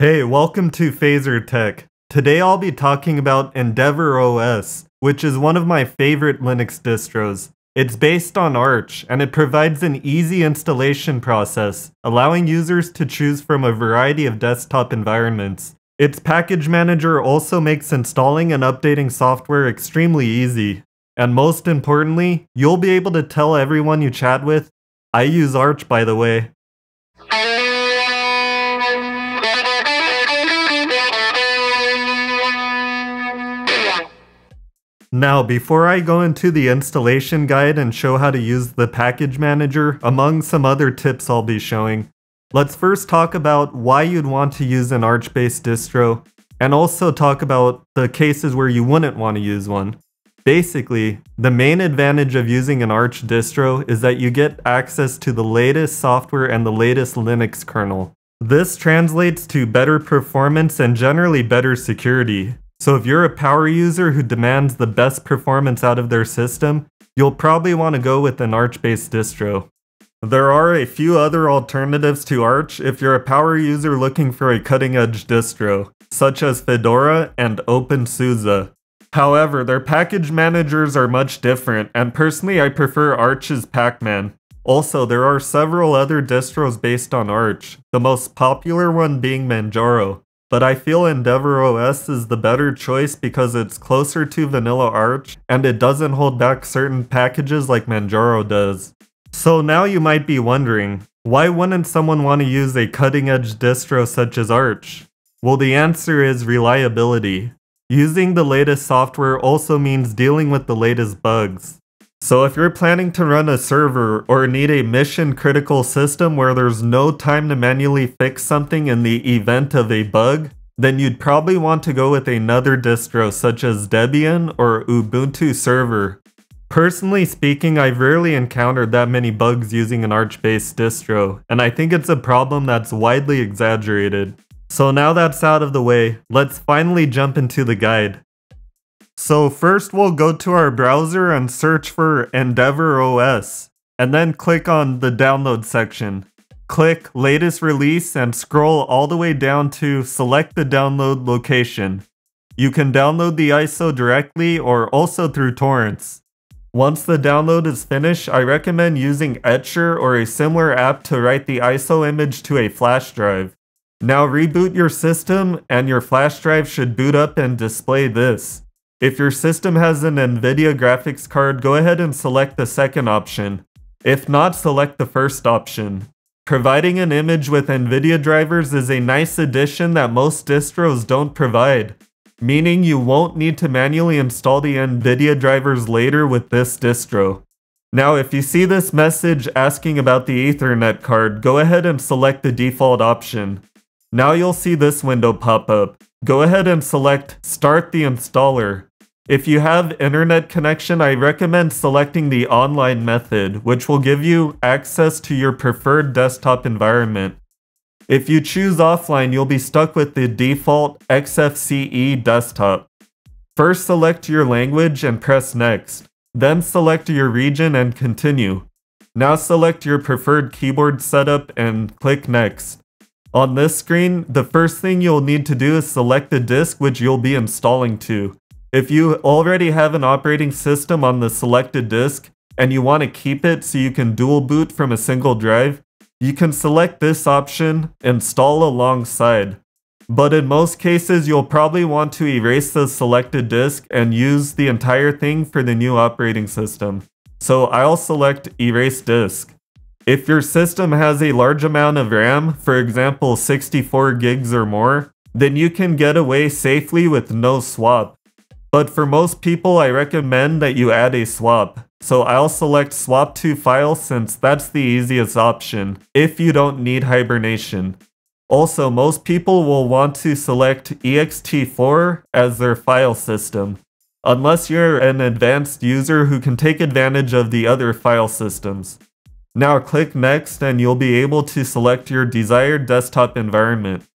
Hey, welcome to Phazer Tech. Today I'll be talking about Endeavour OS, which is one of my favorite Linux distros. It's based on Arch, and it provides an easy installation process, allowing users to choose from a variety of desktop environments. Its package manager also makes installing and updating software extremely easy. And most importantly, you'll be able to tell everyone you chat with, I use Arch by the way, Now, before I go into the installation guide and show how to use the package manager, among some other tips I'll be showing, let's first talk about why you'd want to use an Arch-based distro, and also talk about the cases where you wouldn't want to use one. Basically, the main advantage of using an Arch distro is that you get access to the latest software and the latest Linux kernel. This translates to better performance and generally better security, so if you're a power user who demands the best performance out of their system, you'll probably want to go with an Arch-based distro. There are a few other alternatives to Arch if you're a power user looking for a cutting-edge distro, such as Fedora and OpenSUSE. However, their package managers are much different, and personally I prefer Arch's Pacman. Also, there are several other distros based on Arch, the most popular one being Manjaro. But I feel Endeavour OS is the better choice because it's closer to Vanilla Arch and it doesn't hold back certain packages like Manjaro does. So now you might be wondering, why wouldn't someone want to use a cutting edge distro such as Arch? Well, the answer is reliability. Using the latest software also means dealing with the latest bugs. So if you're planning to run a server or need a mission critical system where there's no time to manually fix something in the event of a bug, then you'd probably want to go with another distro such as Debian or Ubuntu Server. Personally speaking, I've rarely encountered that many bugs using an Arch-based distro, and I think it's a problem that's widely exaggerated. So now that's out of the way, let's finally jump into the guide. So first we'll go to our browser and search for Endeavour OS, and then click on the download section. Click latest release and scroll all the way down to select the download location. You can download the ISO directly or also through torrents. Once the download is finished, I recommend using Etcher or a similar app to write the ISO image to a flash drive. Now reboot your system and your flash drive should boot up and display this. If your system has an NVIDIA graphics card, go ahead and select the second option. If not, select the first option. Providing an image with NVIDIA drivers is a nice addition that most distros don't provide, meaning you won't need to manually install the NVIDIA drivers later with this distro. Now, if you see this message asking about the Ethernet card, go ahead and select the default option. Now you'll see this window pop up. Go ahead and select Start the installer. If you have internet connection, I recommend selecting the online method, which will give you access to your preferred desktop environment. If you choose offline, you'll be stuck with the default XFCE desktop. First select your language and press next. Then select your region and continue. Now select your preferred keyboard setup and click next. On this screen, the first thing you'll need to do is select the disk which you'll be installing to. If you already have an operating system on the selected disk and you want to keep it so you can dual boot from a single drive, you can select this option, install alongside. But in most cases, you'll probably want to erase the selected disk and use the entire thing for the new operating system. So I'll select erase disk. If your system has a large amount of RAM, for example 64 gigs or more, then you can get away safely with no swap. But for most people, I recommend that you add a swap. So I'll select swap to file since that's the easiest option, if you don't need hibernation. Also, most people will want to select ext4 as their file system, unless you're an advanced user who can take advantage of the other file systems. Now click next and you'll be able to select your desired desktop environment.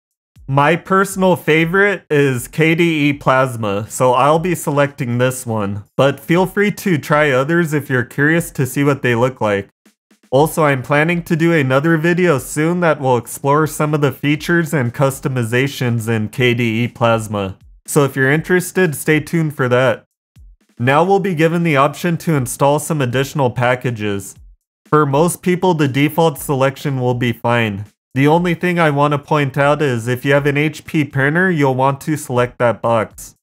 My personal favorite is KDE Plasma, so I'll be selecting this one, but feel free to try others if you're curious to see what they look like. Also, I'm planning to do another video soon that will explore some of the features and customizations in KDE Plasma. So if you're interested, stay tuned for that. Now we'll be given the option to install some additional packages. For most people, the default selection will be fine. The only thing I want to point out is if you have an HP printer, you'll want to select that box.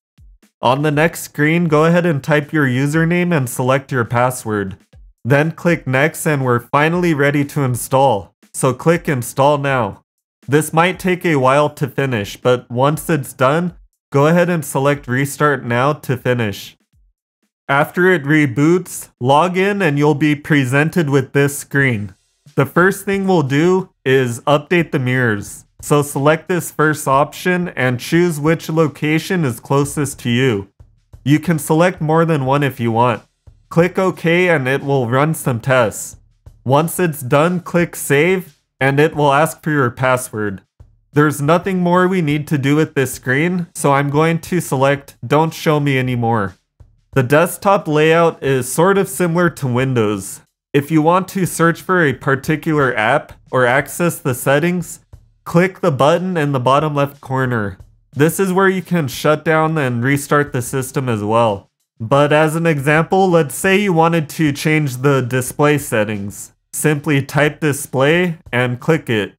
On the next screen, go ahead and type your username and select your password. Then click next and we're finally ready to install. So click install now. This might take a while to finish, but once it's done, go ahead and select restart now to finish. After it reboots, log in and you'll be presented with this screen. The first thing we'll do is update the mirrors. So select this first option and choose which location is closest to you. You can select more than one if you want. Click OK and it will run some tests. Once it's done, click Save and it will ask for your password. There's nothing more we need to do with this screen, so I'm going to select Don't Show Me Anymore. The desktop layout is sort of similar to Windows. If you want to search for a particular app or access the settings, click the button in the bottom left corner. This is where you can shut down and restart the system as well. But as an example, let's say you wanted to change the display settings. Simply type display and click it.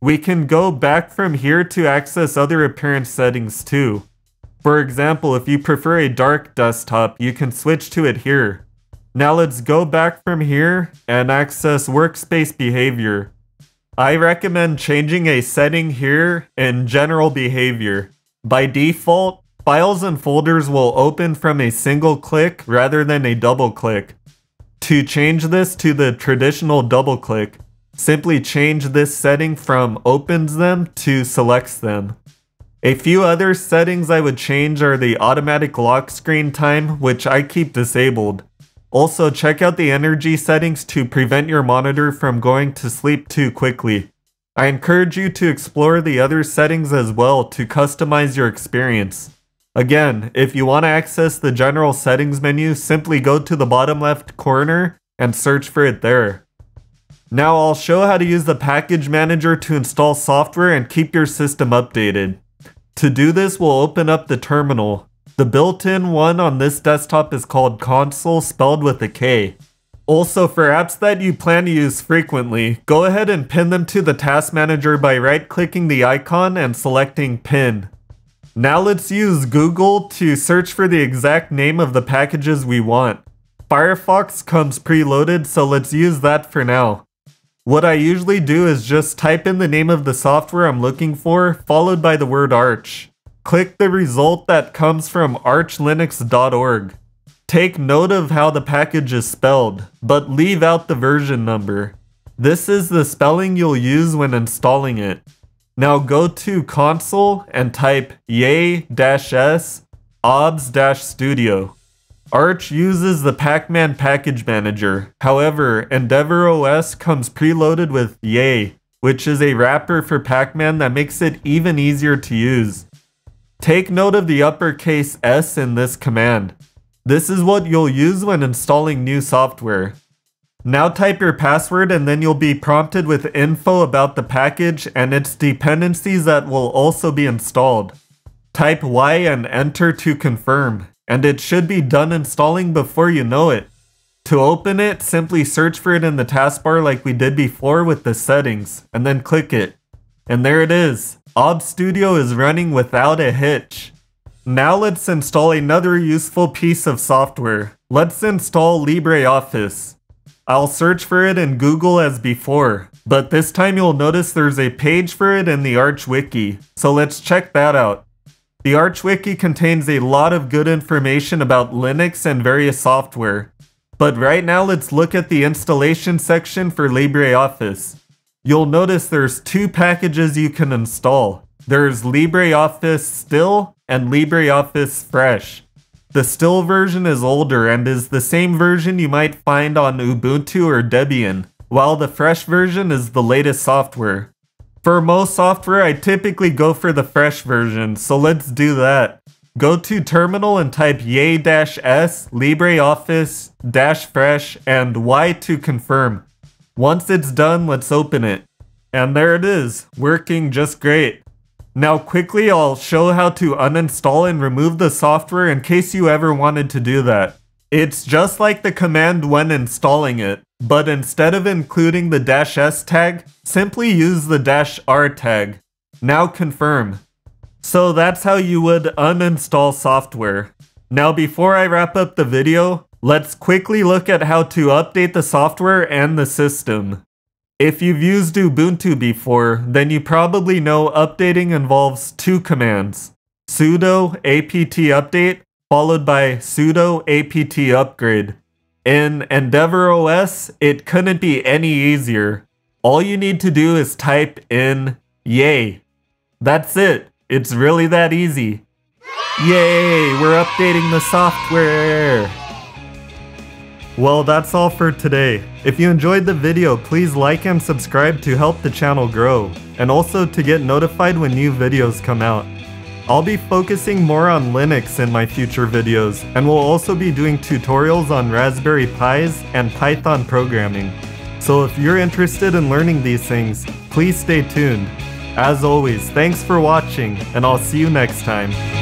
We can go back from here to access other appearance settings too. For example, if you prefer a dark desktop, you can switch to it here. Now let's go back from here and access workspace behavior. I recommend changing a setting here in general behavior. By default, Files and folders will open from a single click rather than a double click. To change this to the traditional double click, simply change this setting from opens them to selects them. A few other settings I would change are the automatic lock screen time, which I keep disabled. Also, check out the energy settings to prevent your monitor from going to sleep too quickly. I encourage you to explore the other settings as well to customize your experience. Again, if you want to access the general settings menu, simply go to the bottom left corner and search for it there. Now I'll show how to use the package manager to install software and keep your system updated. To do this, we'll open up the terminal. The built-in one on this desktop is called Konsole spelled with a K. Also, for apps that you plan to use frequently, go ahead and pin them to the task manager by right-clicking the icon and selecting Pin. Now let's use Google to search for the exact name of the packages we want. Firefox comes preloaded, so let's use that for now. What I usually do is just type in the name of the software I'm looking for, followed by the word Arch. Click the result that comes from archlinux.org. Take note of how the package is spelled, but leave out the version number. This is the spelling you'll use when installing it. Now go to Konsole and type yay-s obs-studio. Arch uses the Pacman package manager. However, EndeavourOS comes preloaded with Yay, which is a wrapper for Pacman that makes it even easier to use. Take note of the uppercase S in this command. This is what you'll use when installing new software. Now type your password and then you'll be prompted with info about the package and its dependencies that will also be installed. Type Y and enter to confirm, and it should be done installing before you know it. To open it, simply search for it in the taskbar like we did before with the settings, and then click it. And there it is. OBS Studio is running without a hitch. Now let's install another useful piece of software. Let's install LibreOffice. I'll search for it in Google as before, but this time you'll notice there's a page for it in the Arch Wiki, so let's check that out. The Arch Wiki contains a lot of good information about Linux and various software, but right now let's look at the installation section for LibreOffice. You'll notice there's two packages you can install. There's LibreOffice Still and LibreOffice Fresh. The still version is older and is the same version you might find on Ubuntu or Debian, while the fresh version is the latest software. For most software, I typically go for the fresh version, so let's do that. Go to terminal and type yay-s LibreOffice-fresh and Y to confirm. Once it's done, let's open it. And there it is, working just great. Now quickly I'll show how to uninstall and remove the software in case you ever wanted to do that. It's just like the command when installing it, but instead of including the dash s tag, simply use the dash r tag. Now confirm. So that's how you would uninstall software. Now before I wrap up the video, let's quickly look at how to update the software and the system. If you've used Ubuntu before, then you probably know updating involves two commands. sudo apt update followed by sudo apt upgrade. In Endeavour OS, it couldn't be any easier. All you need to do is type in yay. That's it. It's really that easy. Yay, we're updating the software. Well, that's all for today. If you enjoyed the video, please like and subscribe to help the channel grow, and also to get notified when new videos come out. I'll be focusing more on Linux in my future videos, and we'll also be doing tutorials on Raspberry Pis and Python programming. So if you're interested in learning these things, please stay tuned. As always, thanks for watching, and I'll see you next time.